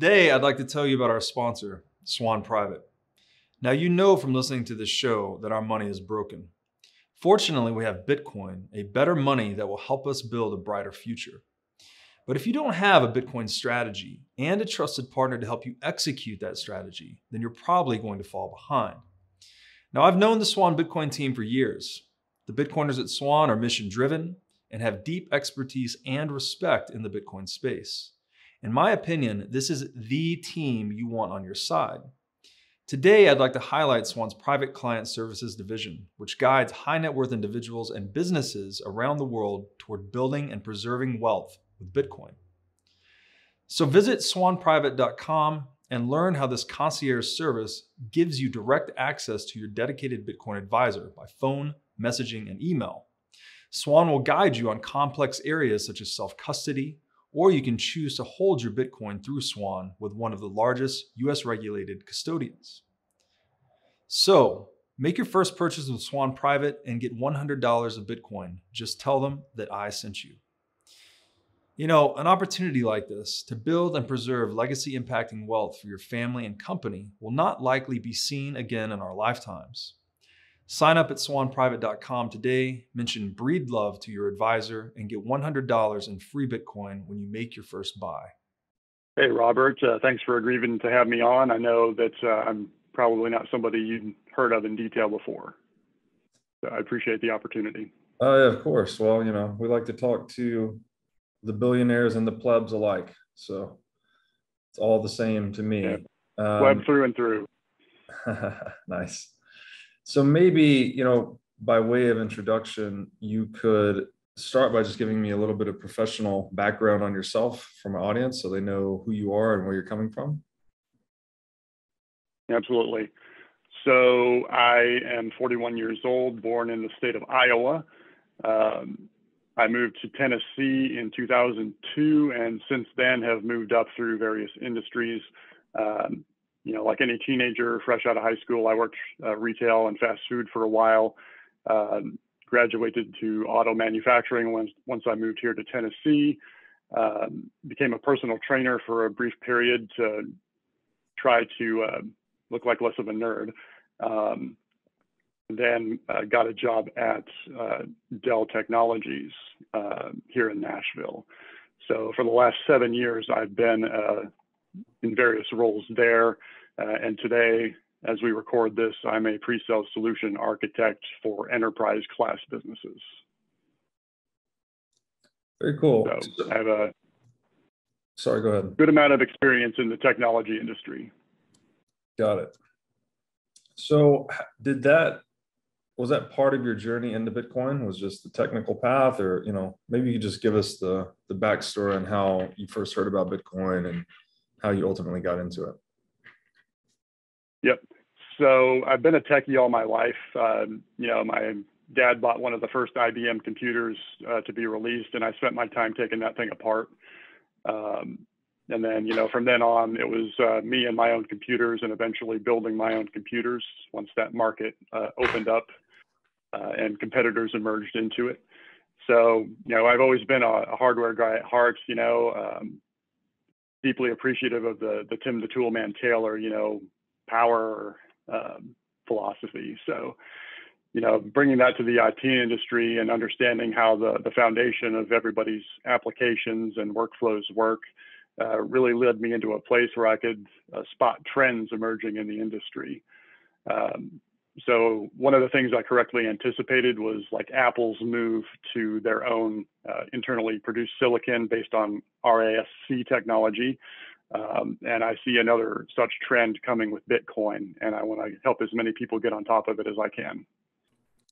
Today, I'd like to tell you about our sponsor, Swan Private. Now, you know from listening to this show that our money is broken. Fortunately, we have Bitcoin, a better money that will help us build a brighter future. But if you don't have a Bitcoin strategy and a trusted partner to help you execute that strategy, then you're probably going to fall behind. Now, I've known the Swan Bitcoin team for years. The Bitcoiners at Swan are mission driven and have deep expertise and respect in the Bitcoin space. In my opinion, this is the team you want on your side. Today, I'd like to highlight Swan's Private Client Services division, which guides high net worth individuals and businesses around the world toward building and preserving wealth with Bitcoin. So visit swanprivate.com and learn how this concierge service gives you direct access to your dedicated Bitcoin advisor by phone, messaging, and email. Swan will guide you on complex areas such as self custody, or you can choose to hold your Bitcoin through Swan with one of the largest US regulated custodians. So, make your first purchase with Swan Private and get $100 of Bitcoin. Just tell them that I sent you. You know, an opportunity like this to build and preserve legacy impacting wealth for your family and company will not likely be seen again in our lifetimes. Sign up at swanprivate.com today, mention Breedlove to your advisor, and get $100 in free Bitcoin when you make your first buy. Hey, Robert. Uh, thanks for agreeing to have me on. I know that uh, I'm probably not somebody you've heard of in detail before. So I appreciate the opportunity. Oh, yeah, of course. Well, you know, we like to talk to the billionaires and the plebs alike. So it's all the same to me. Yeah. Um, Web through and through. nice. So maybe, you know, by way of introduction, you could start by just giving me a little bit of professional background on yourself from my audience so they know who you are and where you're coming from. Absolutely. So I am 41 years old, born in the state of Iowa. Um, I moved to Tennessee in 2002, and since then have moved up through various industries. Um, you know, like any teenager fresh out of high school, I worked uh, retail and fast food for a while. Um, graduated to auto manufacturing once once I moved here to Tennessee. Um, became a personal trainer for a brief period to try to uh, look like less of a nerd. Um, then uh, got a job at uh, Dell Technologies uh, here in Nashville. So for the last seven years, I've been uh, in various roles there. Uh, and today, as we record this, I'm a pre-sale solution architect for enterprise class businesses. Very cool. So I have a sorry, go ahead. Good amount of experience in the technology industry. Got it. So did that was that part of your journey into Bitcoin? Was just the technical path, or you know, maybe you could just give us the the backstory on how you first heard about Bitcoin and how you ultimately got into it. Yep. So I've been a techie all my life. Um, you know, my dad bought one of the first IBM computers uh, to be released, and I spent my time taking that thing apart. Um, and then, you know, from then on, it was uh, me and my own computers, and eventually building my own computers once that market uh, opened up uh, and competitors emerged into it. So, you know, I've always been a, a hardware guy at heart. You know, um, deeply appreciative of the the Tim the Toolman Taylor, you know, power um, philosophy. So, you know, bringing that to the IT industry and understanding how the, the foundation of everybody's applications and workflows work uh, really led me into a place where I could uh, spot trends emerging in the industry. Um, so one of the things I correctly anticipated was like Apple's move to their own uh, internally produced silicon based on RISC technology, um, and I see another such trend coming with Bitcoin, and I want to help as many people get on top of it as I can.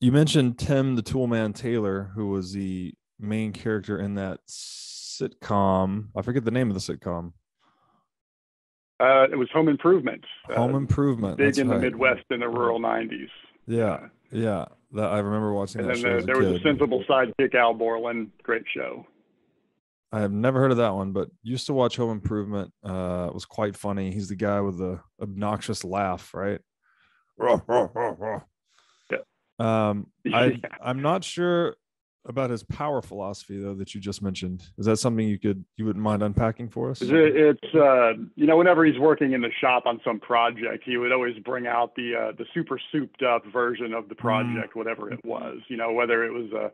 You mentioned Tim the Toolman Taylor, who was the main character in that sitcom. I forget the name of the sitcom. Uh, it was Home Improvement. Home uh, Improvement. Big in right. the Midwest in the rural '90s. Yeah, yeah. That I remember watching. And that then the, there was a sensible sidekick, Al Borland. Great show. I have never heard of that one, but used to watch Home Improvement. Uh, it was quite funny. He's the guy with the obnoxious laugh, right? Yeah. Um, I I'm not sure about his power philosophy though that you just mentioned. Is that something you could you wouldn't mind unpacking for us? It's uh, you know whenever he's working in the shop on some project, he would always bring out the uh, the super souped up version of the mm. project, mm. whatever it was. You know whether it was a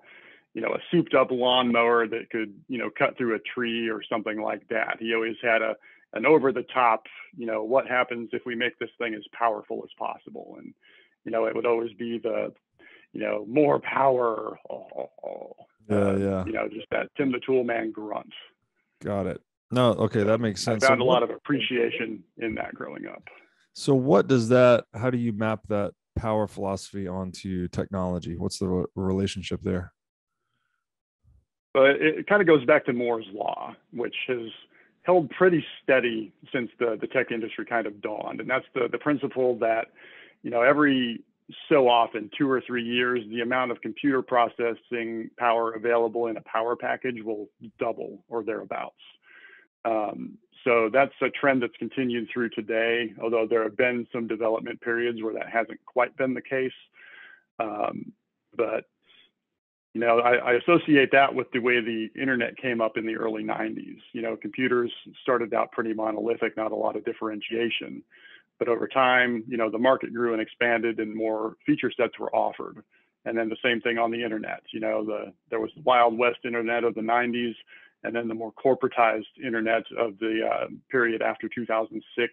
you know a souped up lawnmower that could you know cut through a tree or something like that. He always had a an over the top you know what happens if we make this thing as powerful as possible and you know it would always be the you know, more power. Oh, oh. Yeah, yeah. You know, just that Tim the Tool Man grunt. Got it. No, okay, that makes sense. I found so a what, lot of appreciation in that growing up. So, what does that? How do you map that power philosophy onto technology? What's the relationship there? But it, it kind of goes back to Moore's law, which has held pretty steady since the the tech industry kind of dawned, and that's the the principle that you know every so often, two or three years, the amount of computer processing power available in a power package will double or thereabouts. Um, so that's a trend that's continued through today, although there have been some development periods where that hasn't quite been the case. Um, but you know, I, I, associate that with the way the internet came up in the early 90s. You know, computers started out pretty monolithic, not a lot of differentiation. But over time, you know, the market grew and expanded and more feature sets were offered. And then the same thing on the internet. You know, the there was the Wild West internet of the 90s, and then the more corporatized internet of the uh, period after 2006.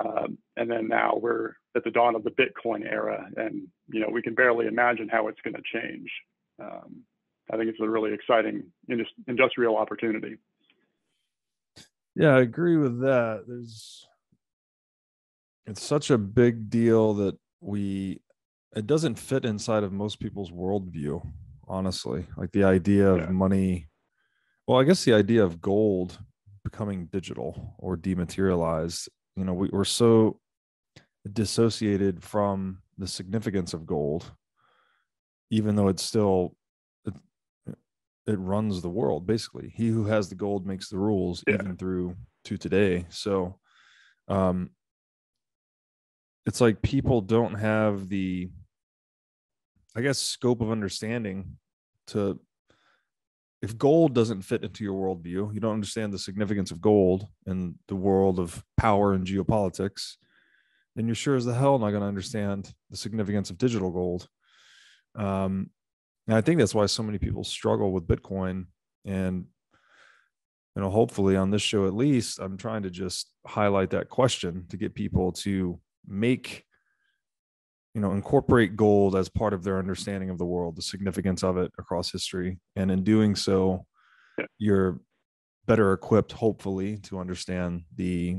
Um, and then now we're at the dawn of the Bitcoin era, and you know we can barely imagine how it's going to change. Um, I think it's a really exciting industrial opportunity. Yeah, I agree with that. There's it's such a big deal that we it doesn't fit inside of most people's worldview honestly like the idea of yeah. money well i guess the idea of gold becoming digital or dematerialized you know we, we're so dissociated from the significance of gold even though it's still it, it runs the world basically. He who has the gold makes the rules yeah. even through to today. So um it's like people don't have the i guess scope of understanding to if gold doesn't fit into your worldview you don't understand the significance of gold in the world of power and geopolitics then you're sure as the hell not going to understand the significance of digital gold um, and i think that's why so many people struggle with bitcoin. And you know hopefully on this show at least i'm trying to just highlight that question to get people to make you know incorporate gold as part of their understanding of the world the significance of it across history. And in doing so you're better equipped hopefully to understand the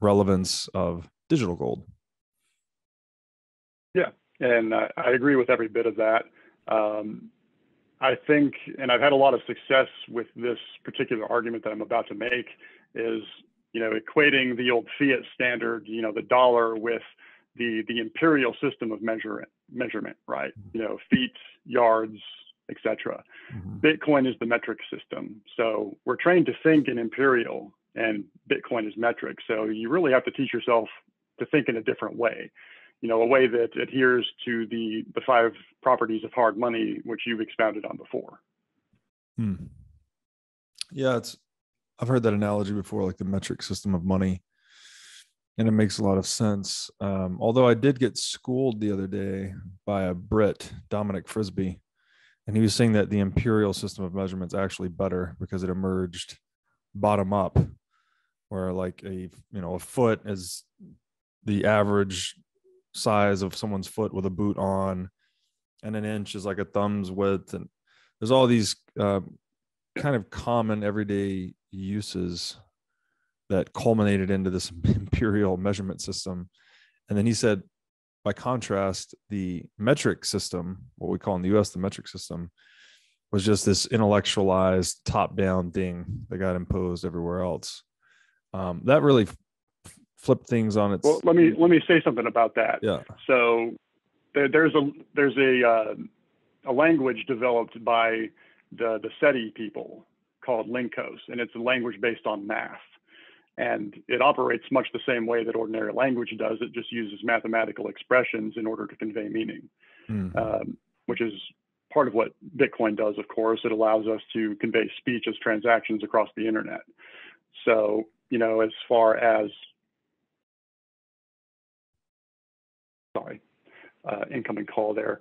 relevance of digital gold and uh, i agree with every bit of that um, i think and i've had a lot of success with this particular argument that i'm about to make is you know, equating the old fiat standard, you know, the dollar with the the imperial system of measurement, measurement, right? Mm-hmm. You know, feet, yards, etc. Mm-hmm. Bitcoin is the metric system. So we're trained to think in imperial, and Bitcoin is metric. So you really have to teach yourself to think in a different way. You know, a way that adheres to the the five properties of hard money, which you've expounded on before. Hmm. Yeah, it's I've heard that analogy before, like the metric system of money, and it makes a lot of sense. Um, although I did get schooled the other day by a Brit, Dominic Frisby, and he was saying that the imperial system of measurement is actually better because it emerged bottom up, where like a you know a foot is the average size of someone's foot with a boot on, and an inch is like a thumb's width, and there's all these uh, kind of common everyday uses that culminated into this imperial measurement system. And then he said, by contrast, the metric system, what we call in the US the metric system, was just this intellectualized top down thing that got imposed everywhere else. Um, that really f- flipped things on its. Well, let me let me say something about that. Yeah. So there, there's a there's a uh, a language developed by the the SETI people called Lincos, and it's a language based on math. And it operates much the same way that ordinary language does. It just uses mathematical expressions in order to convey meaning, mm. um, which is part of what Bitcoin does, of course. It allows us to convey speech as transactions across the internet. So, you know, as far as, sorry, uh, incoming call there.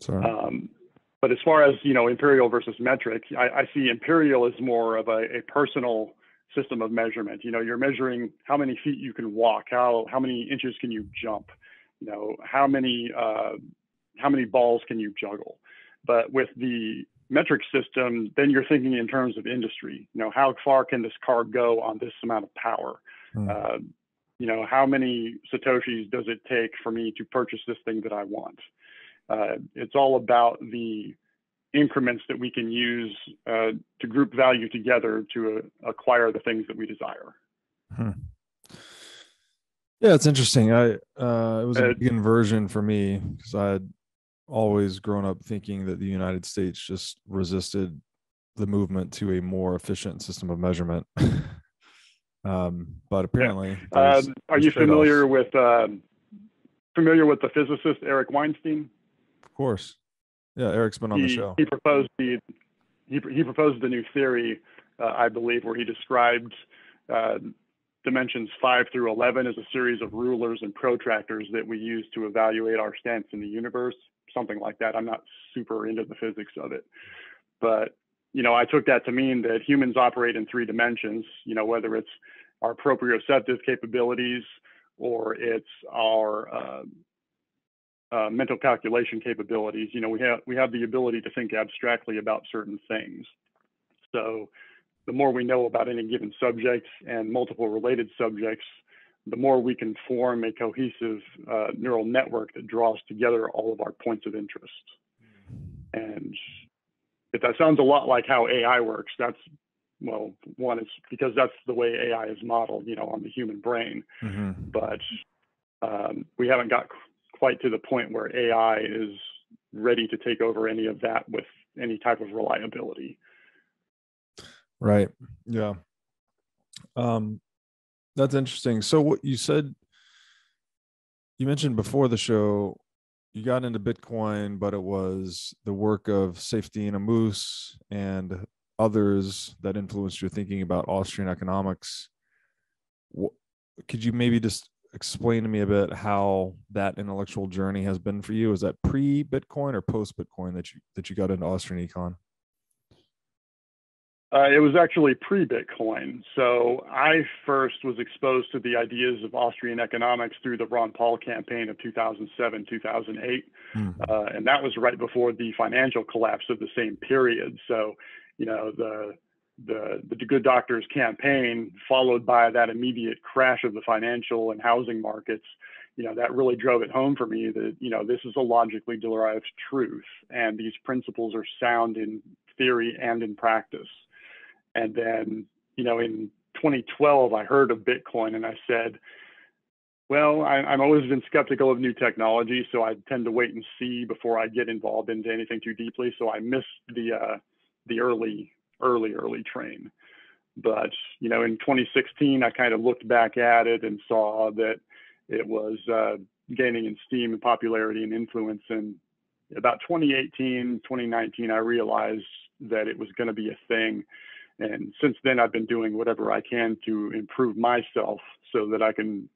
Sorry. Um, but as far as, you know, imperial versus metric, I, I see imperial as more of a, a personal system of measurement. You know, you're measuring how many feet you can walk, how, how many inches can you jump, you know, how many, uh, how many balls can you juggle? But with the metric system, then you're thinking in terms of industry. You know, how far can this car go on this amount of power? Mm. Uh, you know, how many satoshis does it take for me to purchase this thing that I want? Uh, it's all about the increments that we can use uh, to group value together to uh, acquire the things that we desire. Hmm. Yeah, it's interesting. I uh, it was a big inversion for me because I had always grown up thinking that the United States just resisted the movement to a more efficient system of measurement. um, but apparently, yeah. Um, are you familiar with um, familiar with the physicist Eric Weinstein? Of course. Yeah, Eric's been on he, the show. He proposed the he, he proposed the new theory, uh, I believe, where he described uh, dimensions five through eleven as a series of rulers and protractors that we use to evaluate our stance in the universe something like that. I'm not super into the physics of it, but you know, I took that to mean that humans operate in three dimensions. You know, whether it's our proprioceptive capabilities or it's our uh, uh, mental calculation capabilities. You know, we have we have the ability to think abstractly about certain things. So, the more we know about any given subject and multiple related subjects, the more we can form a cohesive uh, neural network that draws together all of our points of interest. And if that sounds a lot like how AI works, that's well, one is because that's the way AI is modeled, you know, on the human brain. Mm-hmm. But um, we haven't got quite to the point where AI is ready to take over any of that with any type of reliability. Right. Yeah. Um, that's interesting. So what you said you mentioned before the show you got into Bitcoin, but it was the work of Saifedean Ammous and others that influenced your thinking about Austrian economics. Could you maybe just explain to me a bit how that intellectual journey has been for you? Is that pre-Bitcoin or post-Bitcoin that you that you got into Austrian econ? Uh, it was actually pre-Bitcoin. So I first was exposed to the ideas of Austrian economics through the Ron Paul campaign of 2007, 2008. Mm-hmm. Uh, and that was right before the financial collapse of the same period. So, you know, the, the, the Good Doctors campaign followed by that immediate crash of the financial and housing markets, you know, that really drove it home for me that, you know, this is a logically derived truth and these principles are sound in theory and in practice. And then, you know, in 2012, I heard of Bitcoin and I said, well, I, am always been skeptical of new technology, so I tend to wait and see before I get involved into anything too deeply. So I missed the uh, the early, early, early train. But you know, in 2016, I kind of looked back at it and saw that it was uh, gaining in steam and popularity and influence. And about 2018, 2019, I realized that it was going to be a thing and since then, I've been doing whatever I can to improve myself so that I can,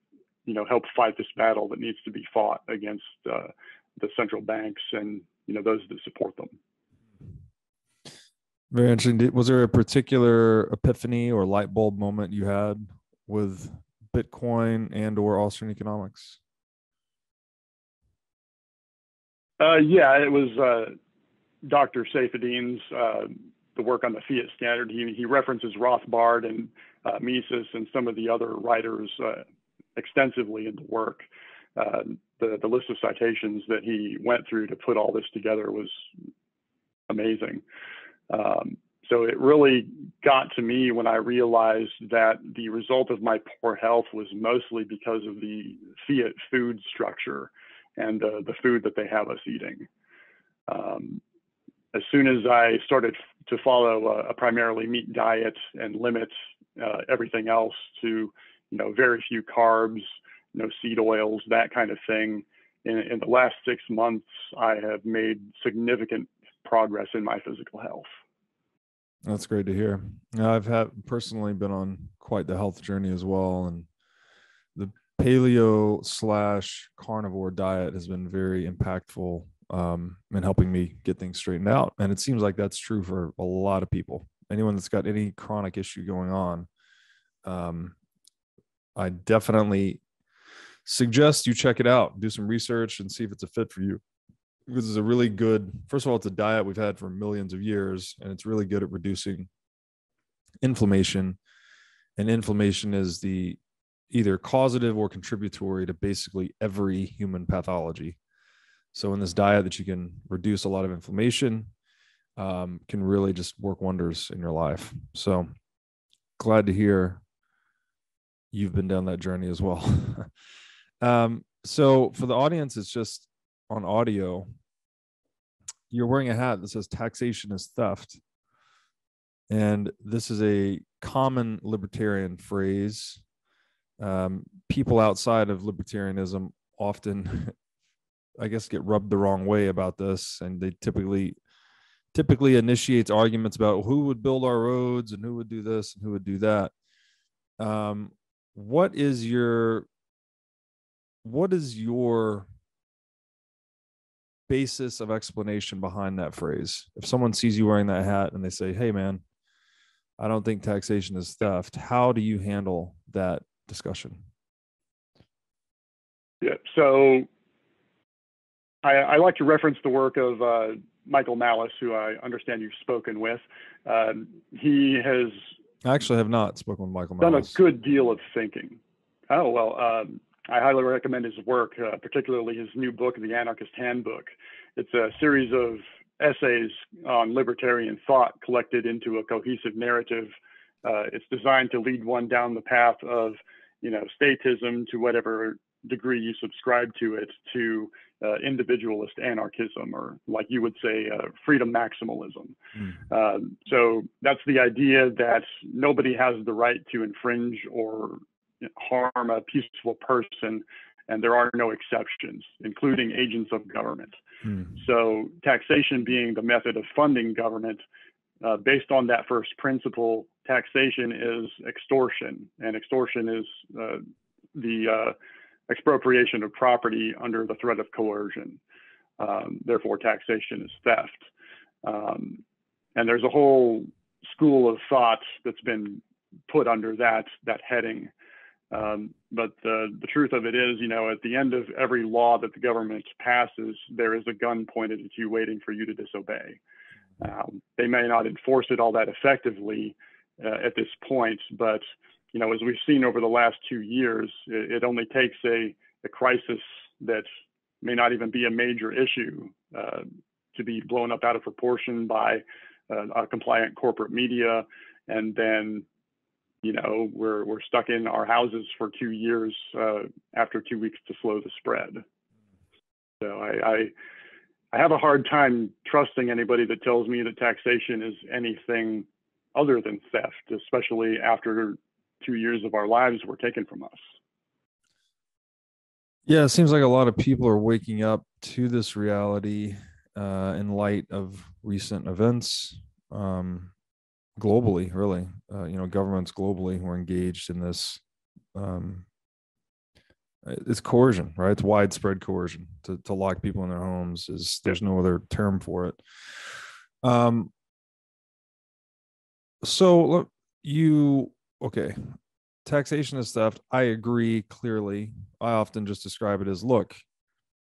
you know, help fight this battle that needs to be fought against uh, the central banks and you know those that support them. Very interesting. Was there a particular epiphany or light bulb moment you had with Bitcoin and or Austrian economics? Uh, yeah, it was uh, Dr. Saifedean's uh, the work on the Fiat standard. He, he references Rothbard and uh, Mises and some of the other writers uh, extensively in the work. Uh, the, the list of citations that he went through to put all this together was amazing. Um, so it really got to me when I realized that the result of my poor health was mostly because of the Fiat food structure and uh, the food that they have us eating. Um, as soon as I started to follow a, a primarily meat diet and limit uh, everything else to, you know, very few carbs, no seed oils, that kind of thing, in, in the last six months, I have made significant progress in my physical health. That's great to hear. I've had personally been on quite the health journey as well, and the paleo slash carnivore diet has been very impactful um, in helping me get things straightened out. And it seems like that's true for a lot of people. Anyone that's got any chronic issue going on, um, I definitely suggest you check it out, do some research, and see if it's a fit for you this is a really good first of all it's a diet we've had for millions of years and it's really good at reducing inflammation and inflammation is the either causative or contributory to basically every human pathology so in this diet that you can reduce a lot of inflammation um, can really just work wonders in your life so glad to hear you've been down that journey as well um, so for the audience it's just on audio you're wearing a hat that says taxation is theft. And this is a common libertarian phrase. Um, people outside of libertarianism often, I guess, get rubbed the wrong way about this, and they typically typically initiates arguments about who would build our roads and who would do this and who would do that. Um, what is your what is your basis of explanation behind that phrase. If someone sees you wearing that hat and they say, "Hey, man, I don't think taxation is theft," how do you handle that discussion? Yeah, so I, I like to reference the work of uh, Michael Malice, who I understand you've spoken with. Um, he has. I actually have not spoken with Michael Malice. Done a good deal of thinking. Oh well, um, I highly recommend his work, uh, particularly his new book, The Anarchist Handbook. It's a series of essays on libertarian thought collected into a cohesive narrative. Uh, it's designed to lead one down the path of, you know, statism to whatever degree you subscribe to it, to uh, individualist anarchism, or like you would say, uh, freedom maximalism. Mm. so that's the idea that nobody has the right to infringe or harm a peaceful person, and there are no exceptions, including agents of government. Hmm. So, taxation being the method of funding government, uh, based on that first principle, taxation is extortion, and extortion is uh, the uh, expropriation of property under the threat of coercion. Um, therefore, taxation is theft. Um, and there's a whole school of thought that's been put under that that heading. Um, but the, the truth of it is, you know, at the end of every law that the government passes, there is a gun pointed at you waiting for you to disobey. Um, they may not enforce it all that effectively uh, at this point, but you know, as we've seen over the last two years, it, it only takes a, a, crisis that may not even be a major issue uh, to be blown up out of proportion by uh, a compliant corporate media, and then you know, we're we're stuck in our houses for two years uh, after two weeks to slow the spread. So I, I, I have a hard time trusting anybody that tells me that taxation is anything other than theft, especially after two years of our lives were taken from us. Yeah, it seems like a lot of people are waking up to this reality uh, in light of recent events. Um, globally, really, uh, you know, governments globally who are engaged in this. Um, it's coercion, right? It's widespread coercion to, to lock people in their homes. Is there's no other term for it. Um. So you okay? Taxation is theft. I agree clearly. I often just describe it as look,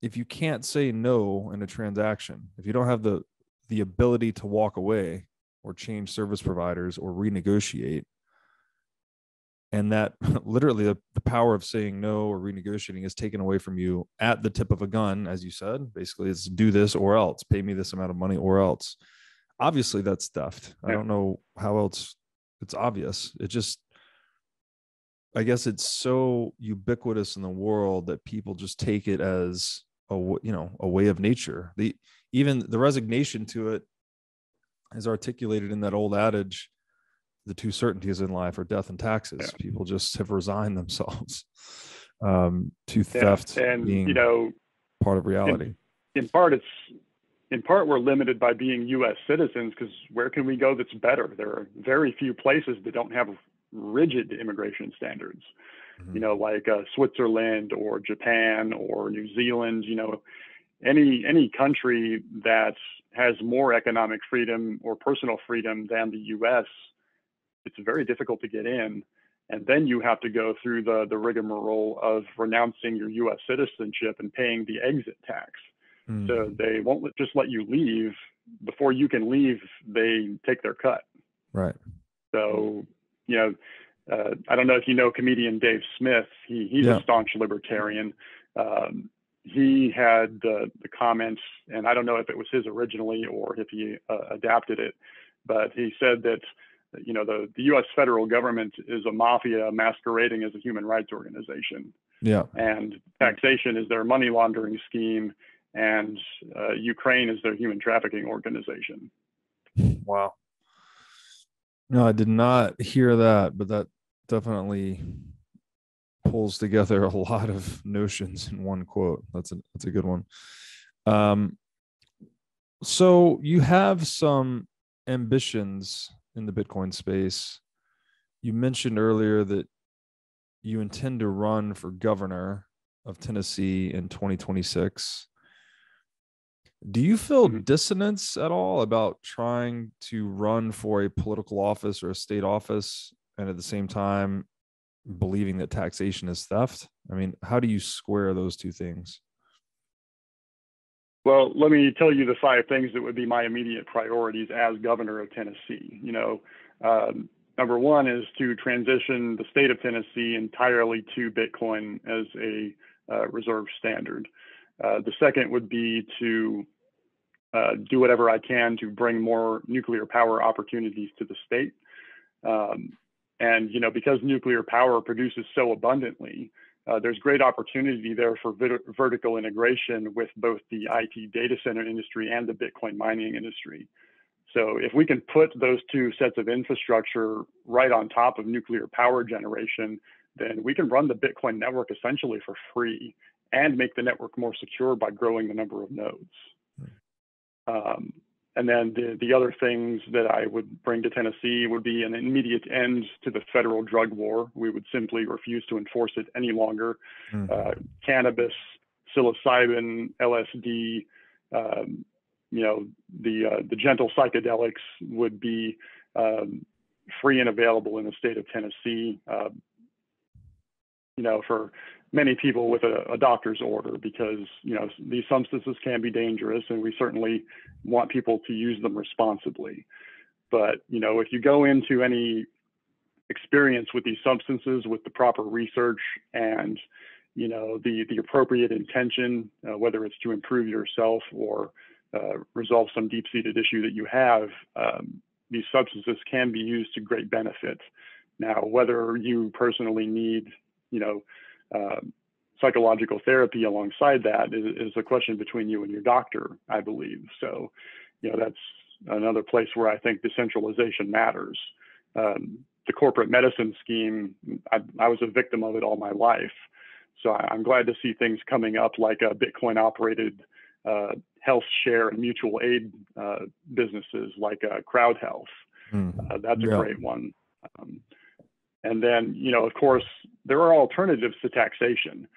if you can't say no in a transaction, if you don't have the the ability to walk away, or change service providers or renegotiate and that literally the, the power of saying no or renegotiating is taken away from you at the tip of a gun as you said basically it's do this or else pay me this amount of money or else obviously that's theft i don't know how else it's obvious it just i guess it's so ubiquitous in the world that people just take it as a you know a way of nature the even the resignation to it is articulated in that old adage the two certainties in life are death and taxes yeah. people just have resigned themselves um, to theft and being... you know part of reality. In, in part, it's in part we're limited by being U.S. citizens because where can we go that's better? There are very few places that don't have rigid immigration standards. Mm-hmm. You know, like uh, Switzerland or Japan or New Zealand. You know, any any country that has more economic freedom or personal freedom than the U.S. It's very difficult to get in and then you have to go through the the rigmarole of renouncing your U.S. citizenship and paying the exit tax. Mm. So they won't just let you leave before you can leave. They take their cut. Right. So you know, uh, I don't know if you know comedian Dave Smith. He he's yeah. a staunch libertarian. Um, he had the the comments, and I don't know if it was his originally or if he uh, adapted it, but he said that you know the, the U.S. federal government is a mafia masquerading as a human rights organization. Yeah. And taxation is their money laundering scheme, and uh, Ukraine is their human trafficking organization. Wow. No, I did not hear that, but that definitely pulls together a lot of notions in one quote. That's a that's a good one. Um, so you have some ambitions in the Bitcoin space. You mentioned earlier that you intend to run for governor of Tennessee in 2026. Do you feel mm-hmm. dissonance at all about trying to run for a political office or a state office and at the same time believing that taxation is theft? I mean, how do you square those two things? Well, let me tell you the five things that would be my immediate priorities as governor of Tennessee. You know, um, number one is to transition the state of Tennessee entirely to Bitcoin as a uh, reserve standard. Uh, the second would be to uh, do whatever I can to bring more nuclear power opportunities to the state. Um, and you know, because nuclear power produces so abundantly, uh, there's great opportunity there for vertical integration with both the IT data center industry and the Bitcoin mining industry. So if we can put those two sets of infrastructure right on top of nuclear power generation, then we can run the Bitcoin network essentially for free and make the network more secure by growing the number of nodes. Hmm. Um, and then the, the other things that I would bring to Tennessee would be an immediate end to the federal drug war. We would simply refuse to enforce it any longer. Mm-hmm. Uh, cannabis, psilocybin, LSD, um, you know, the uh, the gentle psychedelics would be um, free and available in the state of Tennessee. Uh, you know, for many people with a, a, doctor's order because you know these substances can be dangerous and we certainly want people to use them responsibly. But you know if you go into any experience with these substances with the proper research and you know the the appropriate intention uh, whether it's to improve yourself or uh, resolve some deep-seated issue that you have um, these substances can be used to great benefit. Now whether you personally need you know uh, psychological therapy alongside that is, is, a question between you and your doctor, I believe. So, you know, that's another place where I think decentralization matters. Um, the corporate medicine scheme, I, I, was a victim of it all my life. So I, am glad to see things coming up like a Bitcoin operated uh, health share and mutual aid uh, businesses like uh, Crowd Health. Mm, that's a yeah. great one. Um, and then, you know, of course, there are alternatives to taxation.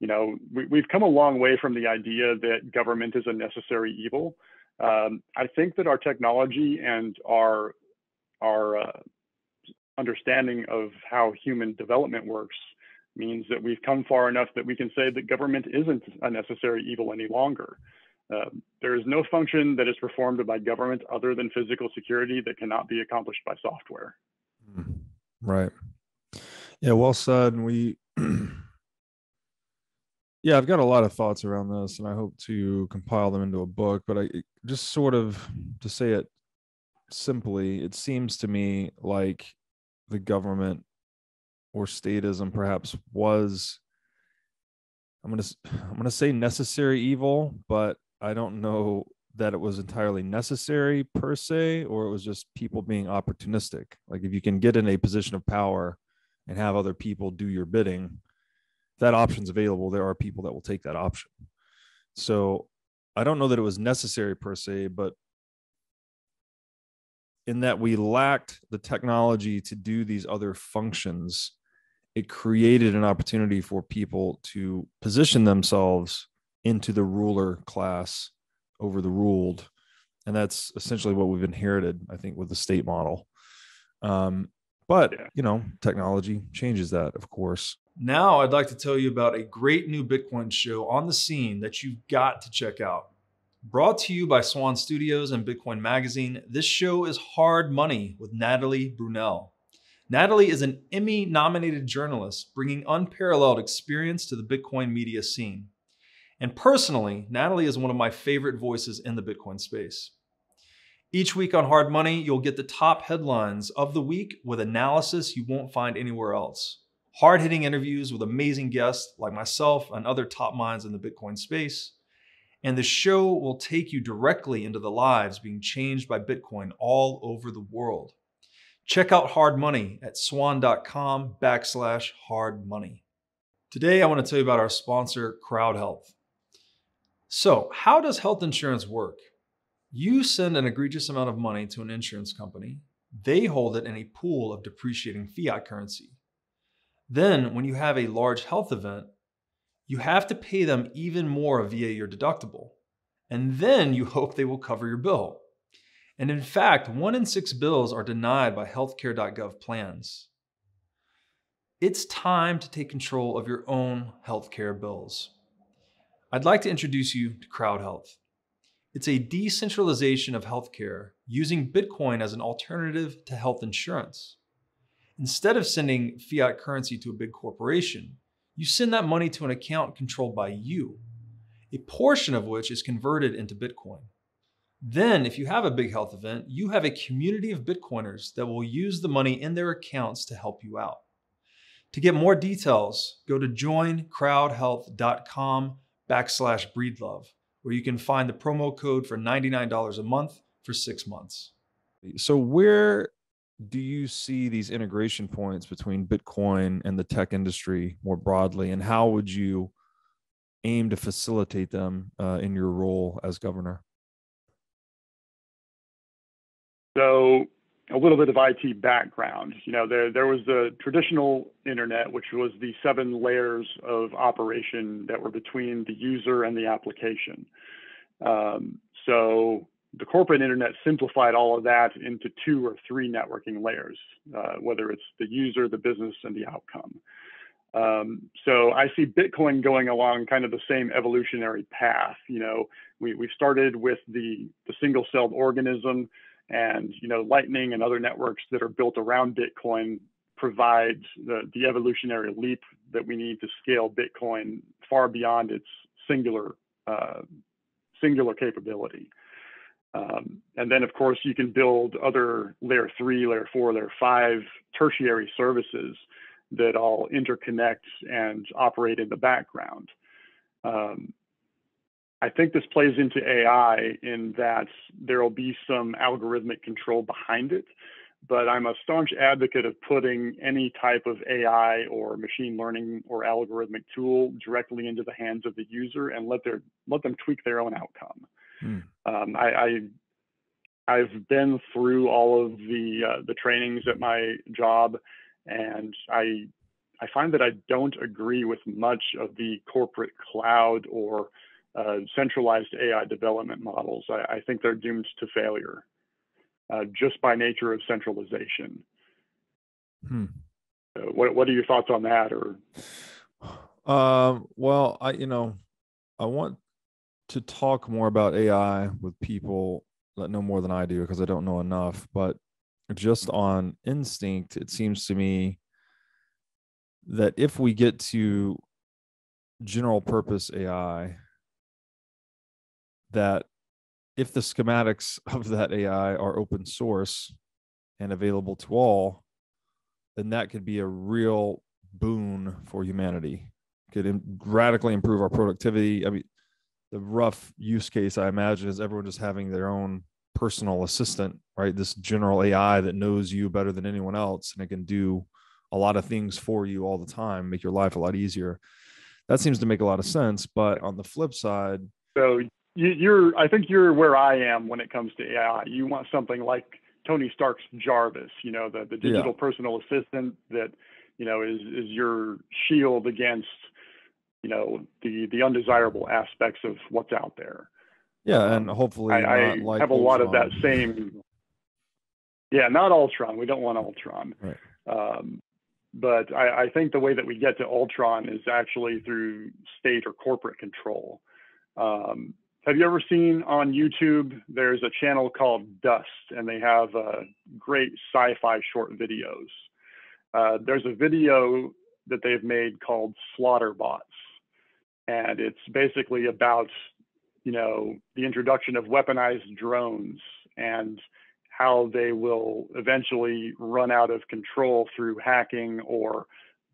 You know, we, have come a long way from the idea that government is a necessary evil. Um, I think that our technology and our our uh, understanding of how human development works means that we've come far enough that we can say that government isn't a necessary evil any longer. Uh, there is no function that is performed by government other than physical security that cannot be accomplished by software. Right. Yeah, well said. We, yeah, I've got a lot of thoughts around this, and I hope to compile them into a book. But I just sort of to say it simply, it seems to me like the government or statism perhaps was. I'm gonna I'm gonna say necessary evil, but I don't know that it was entirely necessary per se, or it was just people being opportunistic. Like if you can get in a position of power and have other people do your bidding, that option's available. There are people that will take that option. So I don't know that it was necessary per se, but in that we lacked the technology to do these other functions, it created an opportunity for people to position themselves into the ruler class over the ruled. And that's essentially what we've inherited, I think, with the state model. Um, but, yeah. you know, technology changes that, of course. Now, I'd like to tell you about a great new Bitcoin show on the scene that you've got to check out. Brought to you by Swan Studios and Bitcoin Magazine, this show is Hard Money with Natalie Brunell. Natalie is an Emmy nominated journalist bringing unparalleled experience to the Bitcoin media scene. And personally, Natalie is one of my favorite voices in the Bitcoin space. Each week on Hard Money, you'll get the top headlines of the week with analysis you won't find anywhere else. Hard hitting interviews with amazing guests like myself and other top minds in the Bitcoin space and the show will take you directly into the lives being changed by Bitcoin all over the world. Check out Hard Money at swan.com backslash hard money. Today, I want to tell you about our sponsor, Crowd Health. So, how does health insurance work? You send an egregious amount of money to an insurance company, they hold it in a pool of depreciating fiat currency. Then, when you have a large health event, you have to pay them even more via your deductible. And then you hope they will cover your bill. And in fact, one in six bills are denied by healthcare.gov plans. It's time to take control of your own healthcare bills. I'd like to introduce you to Crowd Health. It's a decentralization of healthcare using Bitcoin as an alternative to health insurance. Instead of sending fiat currency to a big corporation, you send that money to an account controlled by you, a portion of which is converted into Bitcoin. Then, if you have a big health event, you have a community of Bitcoiners that will use the money in their accounts to help you out. To get more details, go to joincrowdhealth.com backslash breedlove, where you can find the promo code for $99 a month for six months. So, where do you see these integration points between Bitcoin and the tech industry more broadly, and how would you aim to facilitate them uh, in your role as governor? So, a little bit of IT background. You know, there there was the traditional internet, which was the seven layers of operation that were between the user and the application. Um, so the corporate internet simplified all of that into two or three networking layers, uh, whether it's the user, the business, and the outcome. Um, so I see Bitcoin going along kind of the same evolutionary path. You know, we, we started with the, the single-celled organism and, you know, Lightning and other networks that are built around Bitcoin provide the, the evolutionary leap that we need to scale Bitcoin far beyond its singular, uh, singular capability. Um, and then, of course, you can build other layer three, layer four, layer five tertiary services that all interconnect and operate in the background. Um, I think this plays into AI in that there will be some algorithmic control behind it, but I'm a staunch advocate of putting any type of AI or machine learning or algorithmic tool directly into the hands of the user and let their let them tweak their own outcome. Hmm. Um, I, I have been through all of the uh, the trainings at my job, and I I find that I don't agree with much of the corporate cloud or uh, centralized AI development models. I, I, think they're doomed to failure uh, just by nature of centralization. Hmm. what What are your thoughts on that? Or um, well, I you know I want to talk more about AI with people that know more than I do because I don't know enough. But just on instinct, it seems to me that if we get to general purpose AI, that if the schematics of that AI are open source and available to all, then that could be a real boon for humanity. Could radically improve our productivity. I mean, the rough use case I imagine is everyone just having their own personal assistant, right? This general AI that knows you better than anyone else and it can do a lot of things for you all the time, make your life a lot easier. That seems to make a lot of sense. But on the flip side, So you, are I think you're where I am when it comes to AI. You want something like Tony Stark's Jarvis, you know, the, the digital yeah. personal assistant that, you know, is is your shield against, you know, the the undesirable aspects of what's out there. Yeah, and um, hopefully I, I like have a lot of that same. Yeah, not Ultron. We don't want Ultron. Right. Um, but I, I, think the way that we get to Ultron is actually through state or corporate control. Um, have you ever seen on YouTube? There's a channel called Dust, and they have uh, great sci-fi short videos. Uh, there's a video that they've made called Slaughterbots, and it's basically about you know the introduction of weaponized drones and how they will eventually run out of control through hacking or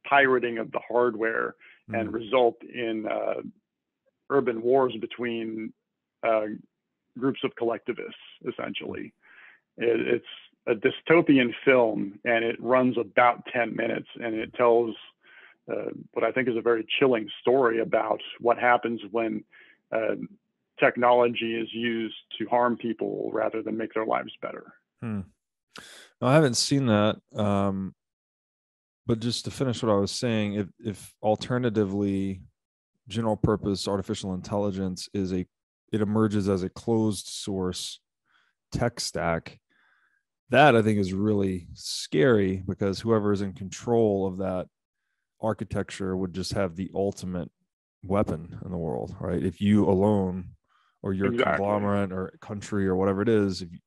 pirating of the hardware mm. and result in uh, urban wars between uh, groups of collectivists, essentially. It, it's a dystopian film and it runs about 10 minutes and it tells uh, what I think is a very chilling story about what happens when uh, technology is used to harm people rather than make their lives better. Hmm. I haven't seen that. Um, but just to finish what I was saying, if, if alternatively general purpose artificial intelligence is a it emerges as a closed source tech stack that i think is really scary because whoever is in control of that architecture would just have the ultimate weapon in the world right if you alone or your exactly. conglomerate or country or whatever it is if you,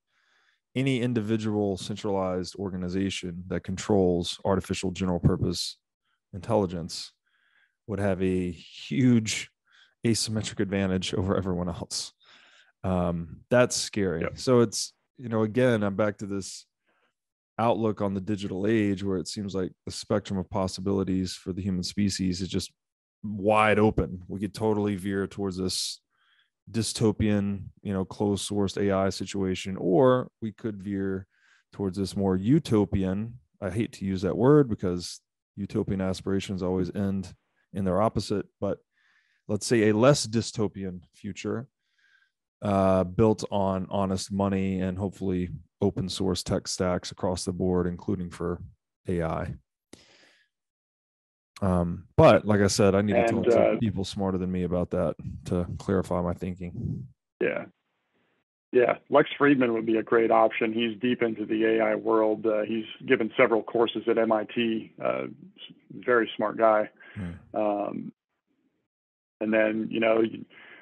any individual centralized organization that controls artificial general purpose intelligence would have a huge asymmetric advantage over everyone else. Um, that's scary. So it's, you know, again, I'm back to this outlook on the digital age where it seems like the spectrum of possibilities for the human species is just wide open. We could totally veer towards this dystopian, you know, closed sourced AI situation, or we could veer towards this more utopian. I hate to use that word because utopian aspirations always end in their opposite, but let's say a less dystopian future uh, built on honest money and hopefully open source tech stacks across the board, including for AI. Um, but like I said, I need and, to talk to uh, people smarter than me about that to clarify my thinking. Yeah. Yeah, Lex Fridman would be a great option. He's deep into the AI world. Uh, he's given several courses at MIT. Uh, very smart guy. Hmm. Um, and then, you know,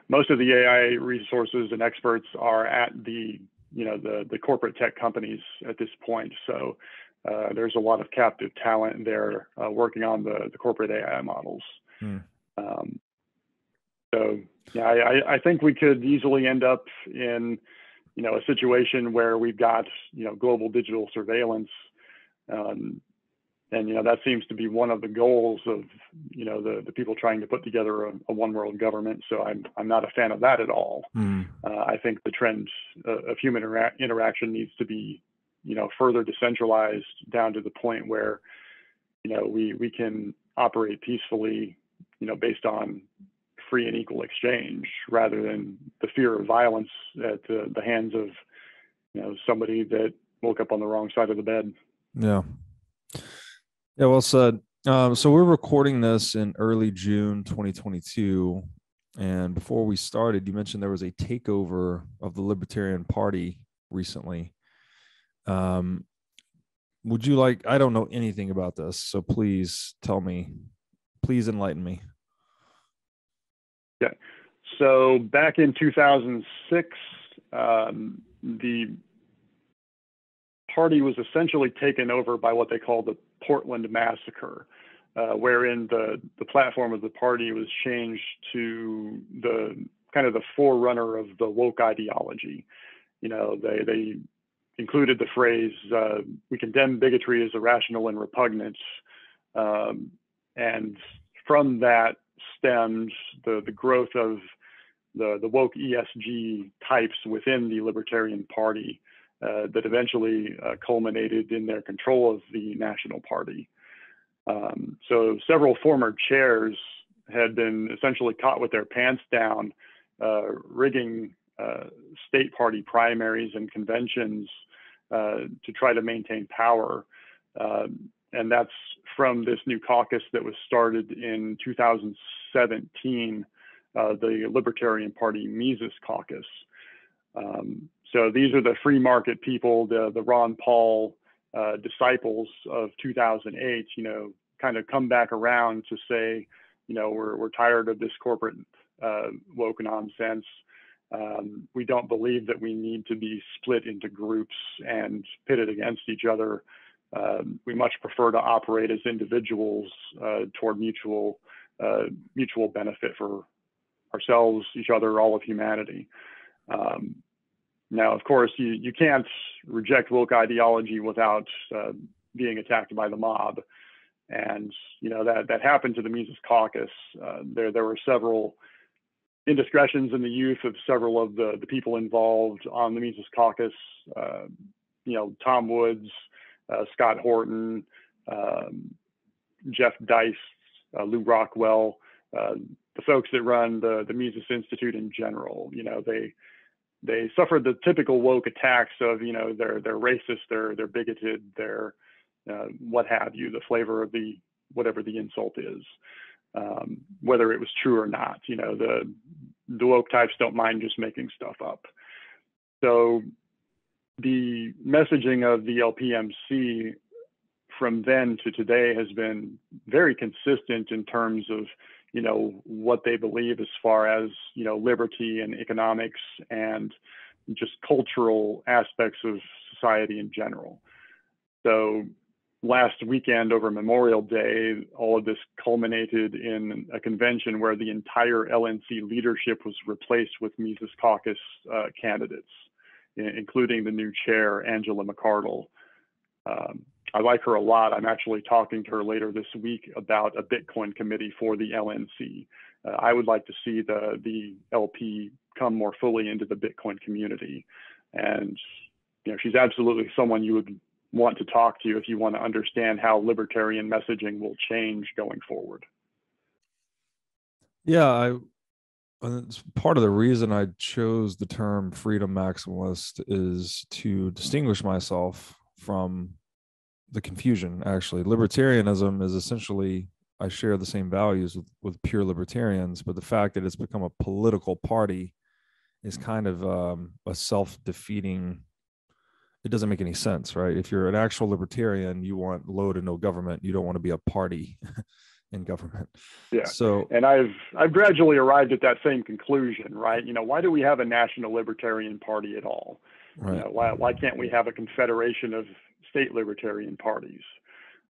most of the AI resources and experts are at the, you know, the the corporate tech companies at this point. So uh, there's a lot of captive talent there uh, working on the the corporate AI models. Hmm. Um, so yeah, I, I think we could easily end up in you know, a situation where we've got, you know, global digital surveillance. Um, and, you know, that seems to be one of the goals of, you know, the, the people trying to put together a, a one world government. So I'm, I'm not a fan of that at all. Mm. Uh, I think the trend uh, of human intera- interaction needs to be, you know, further decentralized down to the point where, you know, we, we can operate peacefully, you know, based on free and equal exchange rather than the fear of violence at the, the hands of you know somebody that woke up on the wrong side of the bed. Yeah. Yeah, well said. Um, so we're recording this in early June 2022. And before we started, you mentioned there was a takeover of the Libertarian Party recently. Um, would you like, I don't know anything about this, so please tell me, please enlighten me. Yeah. So back in 2006, um, the party was essentially taken over by what they call the Portland Massacre, uh, wherein the, the platform of the party was changed to the kind of the forerunner of the woke ideology. You know, they, they included the phrase, uh, we condemn bigotry as irrational and repugnant. Um, and from that, stemmed the, the growth of the, the woke ESG types within the Libertarian Party uh, that eventually uh, culminated in their control of the National Party. Um, so several former chairs had been essentially caught with their pants down uh, rigging uh, state party primaries and conventions uh, to try to maintain power. Um, and that's from this new caucus that was started in 2017, uh, the Libertarian Party Mises Caucus. Um, so these are the free market people, the, the Ron Paul uh, disciples of 2008, you know, kind of come back around to say, you know, we're, we're tired of this corporate uh, woke nonsense. Um, we don't believe that we need to be split into groups and pitted against each other. Um, we much prefer to operate as individuals uh, toward mutual uh, mutual benefit for ourselves, each other, all of humanity. Um, now, of course, you, you can't reject woke ideology without uh, being attacked by the mob. And, you know, that, that happened to the Mises Caucus. Uh, there, there were several indiscretions in the youth of several of the, the people involved on the Mises Caucus. Uh, you know, Tom Woods, uh, Scott Horton, um, Jeff Deist, uh, Lew Rockwell, uh, the folks that run the, the Mises Institute in general. You know, they, they suffered the typical woke attacks of you know they're they're racist, they're they're bigoted, they're uh, what have you, the flavor of the whatever the insult is, um, whether it was true or not. You know the the woke types don't mind just making stuff up. So the messaging of the LPMC from then to today has been very consistent in terms of you know what they believe as far as you know liberty and economics and just cultural aspects of society in general so last weekend over memorial day all of this culminated in a convention where the entire lnc leadership was replaced with mises caucus uh, candidates including the new chair angela McArdle. um, I like her a lot. I'm actually talking to her later this week about a Bitcoin committee for the LNC. Uh, I would like to see the the LP come more fully into the Bitcoin community, and you know she's absolutely someone you would want to talk to if you want to understand how libertarian messaging will change going forward. Yeah, I and part of the reason I chose the term freedom maximalist is to distinguish myself from the confusion actually. Libertarianism is essentially i share the same values with, with pure libertarians but the fact that it's become a political party is kind of um, a self-defeating it doesn't make any sense right? If you're an actual libertarian you want low to no government. You don't want to be a party in government. Yeah. So and i've i've gradually arrived at that same conclusion right? You know why do we have a national libertarian party at all? Right. You know, why, why can't we have a confederation of state libertarian parties.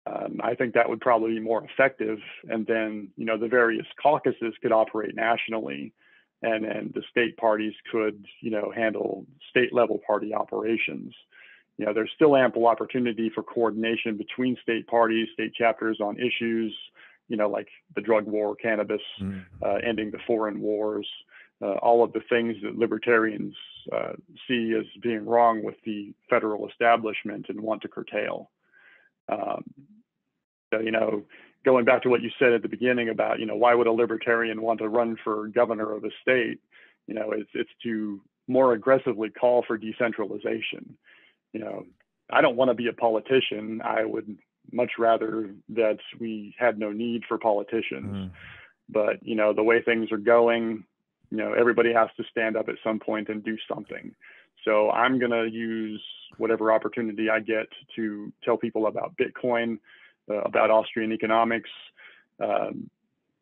Um, I think that would probably be more effective. And then, you know, the various caucuses could operate nationally, and then the state parties could, you know, handle state level party operations. You know, there's still ample opportunity for coordination between state parties, state chapters on issues, you know, like the drug war, cannabis, mm. uh, ending the foreign wars, uh, all of the things that libertarians uh, see as being wrong with the federal establishment and want to curtail. Um, so, you know, going back to what you said at the beginning about, you know, why would a libertarian want to run for governor of a state? You know, it's it's to more aggressively call for decentralization. You know, I don't want to be a politician. I would much rather that we had no need for politicians. Mm. But you know, the way things are going, you know everybody has to stand up at some point and do something. So i'm going to use whatever opportunity i get to tell people about bitcoin uh, about austrian economics. Um,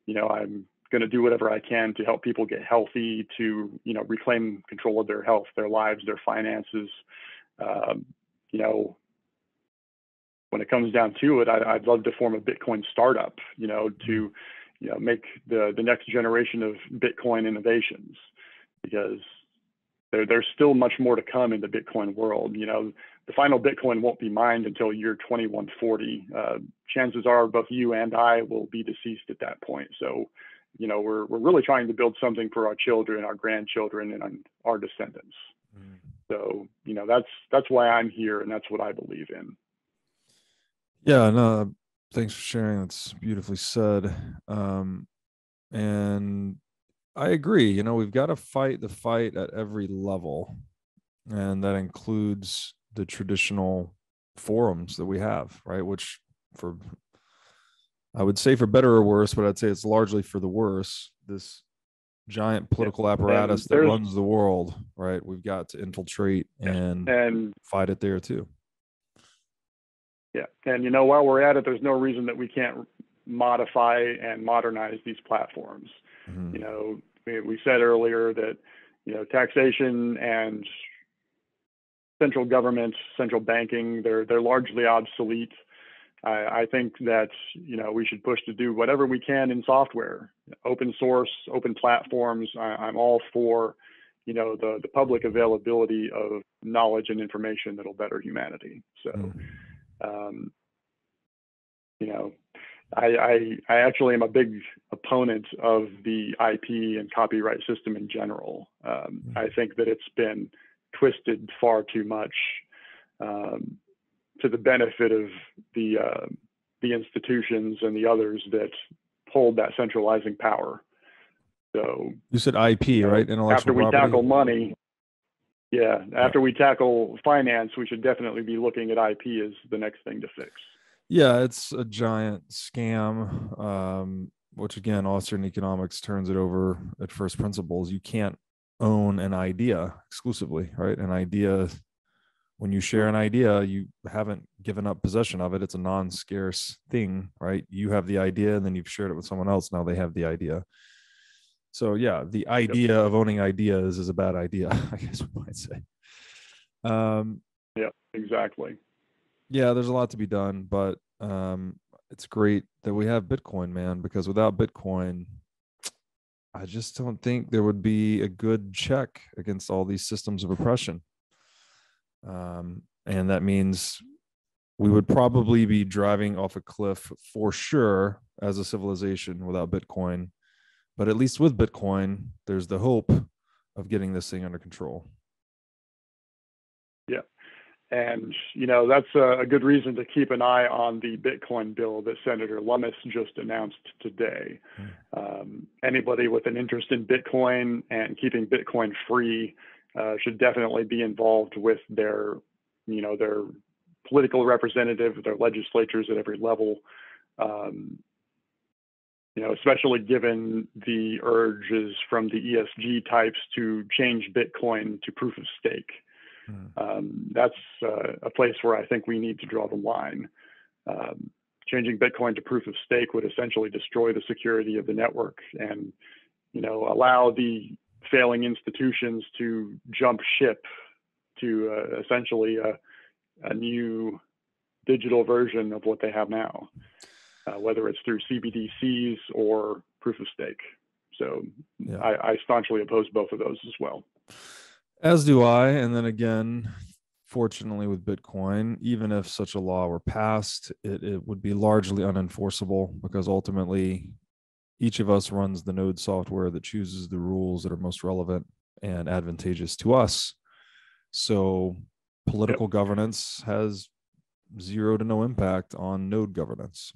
you know i'm going to do whatever i can to help people get healthy to you know reclaim control of their health their lives their finances. Um, you know when it comes down to it I, i'd love to form a bitcoin startup you know to you know, make the, the next generation of Bitcoin innovations because there, there's still much more to come in the Bitcoin world. You know, the final Bitcoin won't be mined until year 2140. Uh, chances are both you and I will be deceased at that point. So, you know, we're, we're really trying to build something for our children, our grandchildren, and our descendants. Mm. So, you know, that's that's why I'm here, and that's what I believe in. Yeah, no, thanks for sharing. That's beautifully said. Um, and I agree. You know, we've got to fight the fight at every level, and that includes the traditional forums that we have, right? Which, for I would say for better or worse, but I'd say it's largely for the worse. This giant political apparatus that runs the world, right? We've got to infiltrate and, and fight it there too. Yeah. And you know, while we're at it, there's no reason that we can't modify and modernize these platforms. Mm-hmm. You know, we, we said earlier that, you know, taxation and central government, central banking, they're they're largely obsolete. I, I, think that you know we should push to do whatever we can in software, open source, open platforms. I, am all for you know the the public availability of knowledge and information that'll better humanity. So, mm. Um, you know, I, I, I actually am a big opponent of the IP and copyright system in general. Um, mm. I think that it's been twisted far too much. Um, to the benefit of the uh, the institutions and the others that hold that centralizing power. So you said IP, right? after we property? tackle money, yeah. After we tackle finance, we should definitely be looking at IP as the next thing to fix. Yeah, it's a giant scam. Um, which again, Austrian economics turns it over at first principles. You can't own an idea exclusively, right? An idea when you share an idea, you haven't given up possession of it. It's a non scarce thing, right? You have the idea and then you've shared it with someone else. Now they have the idea. So, yeah, the idea yep. of owning ideas is a bad idea, I guess we might say. Um, yeah, exactly. Yeah, there's a lot to be done, but um, it's great that we have Bitcoin, man, because without Bitcoin, I just don't think there would be a good check against all these systems of oppression. Um, and that means we would probably be driving off a cliff for sure as a civilization without Bitcoin. But at least with Bitcoin, there's the hope of getting this thing under control. Yeah. And, you know, that's a, good reason to keep an eye on the Bitcoin bill that Senator Lummis just announced today. Hmm. Um, anybody with an interest in Bitcoin and keeping Bitcoin free uh, should definitely be involved with their, you know, their political representative, their legislatures at every level. Um, you know, especially given the urges from the ESG types to change Bitcoin to proof of stake. Mm. Um, that's uh, a place where I think we need to draw the line. Um, changing Bitcoin to proof of stake would essentially destroy the security of the network and, you know, allow the failing institutions to jump ship to uh, essentially a, a, new digital version of what they have now, uh, whether it's through CBDCs or proof of stake. So yeah. I, I staunchly oppose both of those as well. As do I. And then again, fortunately with Bitcoin, even if such a law were passed, it, it would be largely unenforceable because ultimately each of us runs the node software that chooses the rules that are most relevant and advantageous to us. So political yep. governance has zero to no impact on node governance.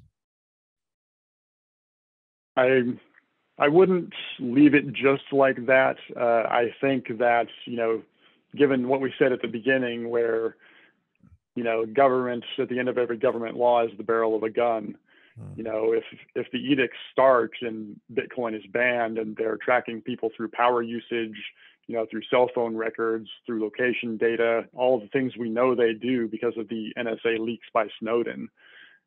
I I wouldn't leave it just like that. Uh, I think that you know, given what we said at the beginning, where you know, government at the end of every government law is the barrel of a gun. You know, if if the edict starts and Bitcoin is banned and they're tracking people through power usage, you know, through cell phone records, through location data, all the things we know they do because of the NSA leaks by Snowden,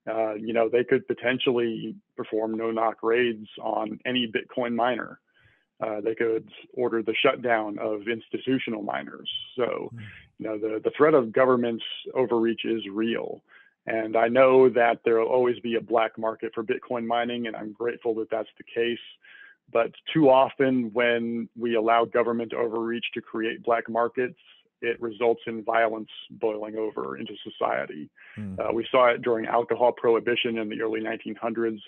uh, you know, they could potentially perform no-knock raids on any Bitcoin miner. Uh, they could order the shutdown of institutional miners. So, hmm. you know, the, the threat of government overreach is real. And I know that there will always be a black market for Bitcoin mining, and I'm grateful that that's the case. But too often, when we allow government overreach to create black markets, it results in violence boiling over into society. Mm. Uh, we saw it during alcohol prohibition in the early 1900s.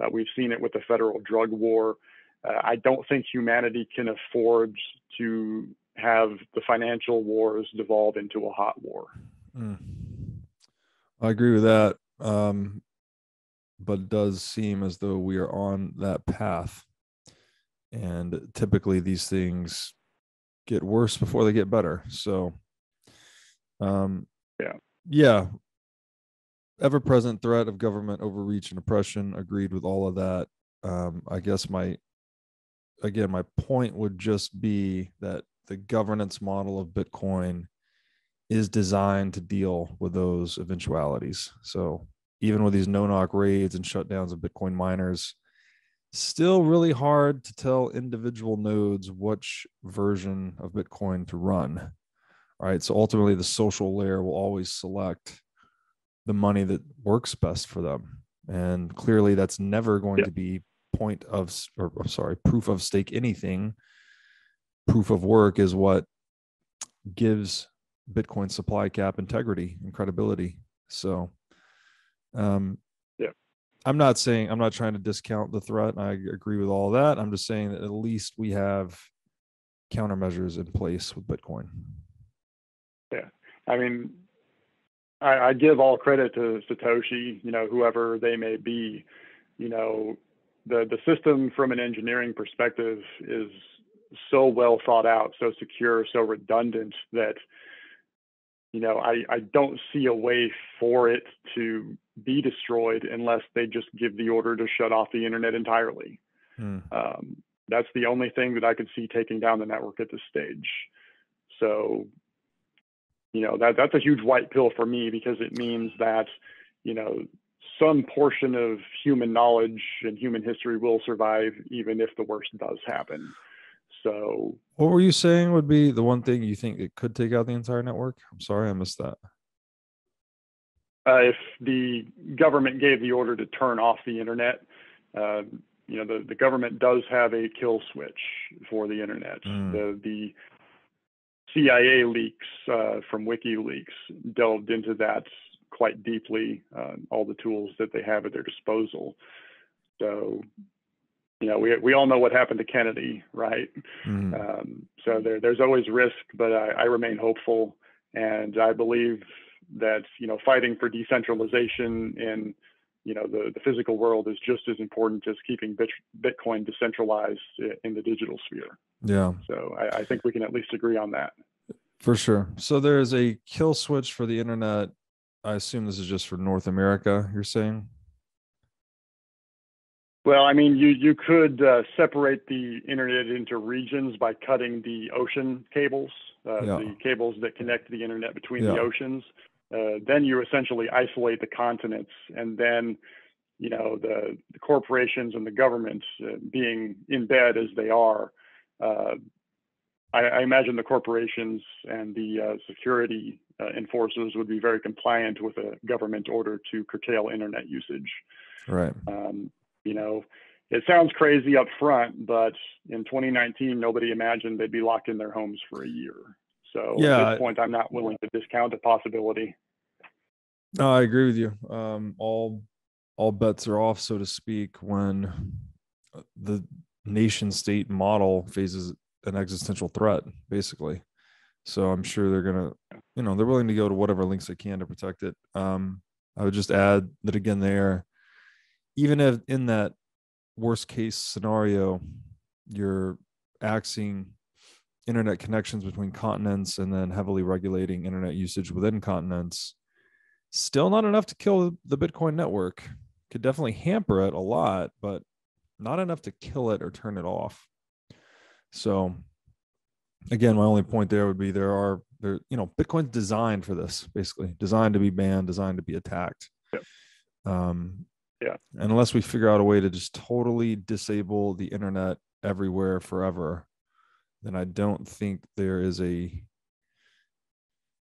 Uh, we've seen it with the federal drug war. Uh, I don't think humanity can afford to have the financial wars devolve into a hot war. Mm. I agree with that. Um, but it does seem as though we are on that path. and typically these things get worse before they get better. So, um, yeah, yeah, ever present threat of government overreach and oppression. Agreed with all of that. Um, I guess my again, my point would just be that the governance model of Bitcoin is designed to deal with those eventualities. So even with these no knock raids and shutdowns of Bitcoin miners, still really hard to tell individual nodes which version of Bitcoin to run. Right. So ultimately, the social layer will always select the money that works best for them. And clearly, that's never going yeah. to be point of, or sorry, proof of stake anything. Proof of work is what gives Bitcoin supply cap integrity and credibility. So, um, I'm not saying I'm not trying to discount the threat. I agree with all that. I'm just saying that at least we have countermeasures in place with Bitcoin. Yeah, I mean, I, I give all credit to Satoshi. You know, whoever they may be. You know, the the system from an engineering perspective is so well thought out, so secure, so redundant that you know I, I don't see a way for it to be destroyed unless they just give the order to shut off the internet entirely. Hmm. Um, that's the only thing that I could see taking down the network at this stage. So, you know, that that's a huge white pill for me because it means that, you know, some portion of human knowledge and human history will survive even if the worst does happen. So, what were you saying would be the one thing you think it could take out the entire network? I'm sorry, I missed that uh, if the government gave the order to turn off the internet, uh, you know, the, the government does have a kill switch for the internet. Mm. The, the CIA leaks uh, from WikiLeaks delved into that quite deeply, uh, all the tools that they have at their disposal. So, you know, we, we all know what happened to Kennedy, right? Mm. Um, so there, there's always risk, but I, I remain hopeful. And I believe that you know fighting for decentralization in you know the, the physical world is just as important as keeping bit, Bitcoin decentralized in the digital sphere. Yeah. So I, I think we can at least agree on that. For sure. So there's a kill switch for the internet. I assume this is just for North America. You're saying? Well, I mean, you you could uh, separate the internet into regions by cutting the ocean cables, uh, yeah. the cables that connect the internet between yeah. the oceans uh, then you essentially isolate the continents. And then you know the, the corporations and the governments uh, being in bed as they are uh, I, I, imagine the corporations and the uh, security uh, enforcers would be very compliant with a government order to curtail internet usage. Right. Um, you know it sounds crazy up front but in 2019 nobody imagined they'd be locked in their homes for a year so yeah, at this point, I'm not willing to discount the possibility. No, I agree with you. Um, all all bets are off, so to speak, when uh, the nation state model faces an existential threat, basically. So I'm sure they're gonna, you know, they're willing to go to whatever links they can to protect it. Um, I would just add that again, there, even if in that worst case scenario, you're axing internet connections between continents and then heavily regulating internet usage within continents still not enough to kill the bitcoin network. Could definitely hamper it a lot but not enough to kill it or turn it off. So again my only point there would be there are there you know bitcoin's designed for this basically. Designed to be banned designed to be attacked. Yep. um yeah. and unless we figure out a way to just totally disable the internet everywhere forever then I don't think there is a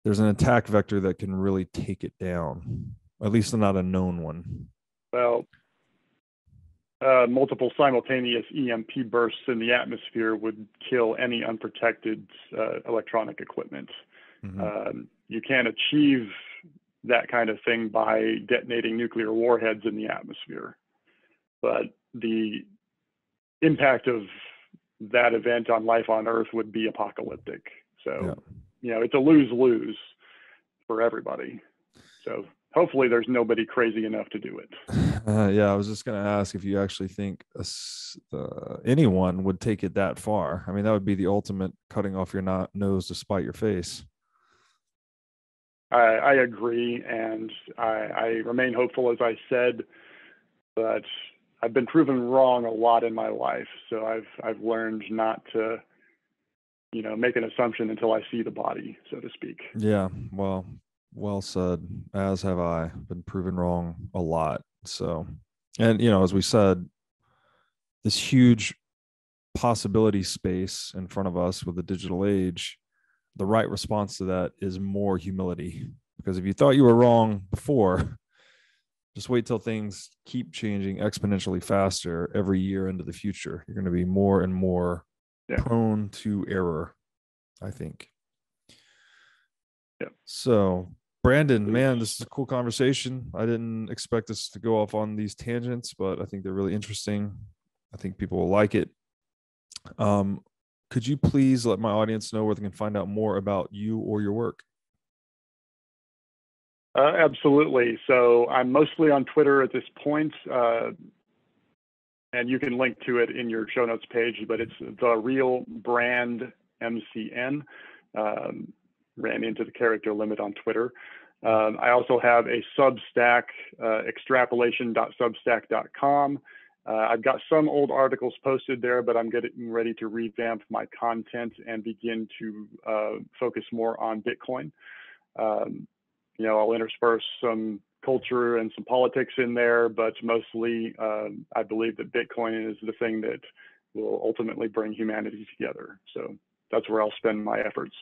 there's an attack vector that can really take it down. At least not a known one. Well, uh, multiple simultaneous EMP bursts in the atmosphere would kill any unprotected uh, electronic equipment. Mm-hmm. Um, you can't achieve that kind of thing by detonating nuclear warheads in the atmosphere. But the impact of that event on life on Earth would be apocalyptic. So, yeah. you know, it's a lose lose for everybody. So hopefully there's nobody crazy enough to do it. Uh, yeah, I was just going to ask if you actually think uh, anyone would take it that far. I mean, that would be the ultimate cutting off your not- nose to spite your face. I, I agree, and I, I remain hopeful, as I said, but I've been proven wrong a lot in my life. So I've I've learned not to, you know, make an assumption until I see the body, so to speak. Yeah, well, well said. As have I been proven wrong a lot. So, and you know, as we said, this huge possibility space in front of us with the digital age the right response to that is more humility. Because if you thought you were wrong before, just wait till things keep changing exponentially faster every year into the future. You're going to be more and more yeah. prone to error, I think. Yeah. So, Brandon, man, this is a cool conversation. I didn't expect us to go off on these tangents, but I think they're really interesting. I think people will like it. Um, could you please let my audience know where they can find out more about you or your work? Uh, absolutely. So I'm mostly on Twitter at this point, uh, and you can link to it in your show notes page. But it's the real brand MCN. Um, ran into the character limit on Twitter. Um, I also have a Substack, uh, extrapolation.substack.com. Uh, I've got some old articles posted there, but I'm getting ready to revamp my content and begin to uh, focus more on Bitcoin. Um, you know, I'll intersperse some culture and some politics in there, but mostly um, I believe that Bitcoin is the thing that will ultimately bring humanity together. So that's where I'll spend my efforts.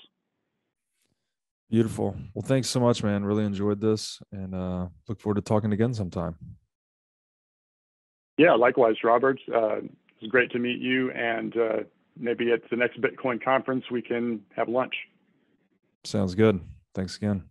Beautiful. Well, thanks so much, man. Really enjoyed this and uh, look forward to talking again sometime. Yeah, likewise, Robert. Uh, it's great to meet you, and uh, maybe at the next Bitcoin conference we can have lunch. Sounds good. Thanks again.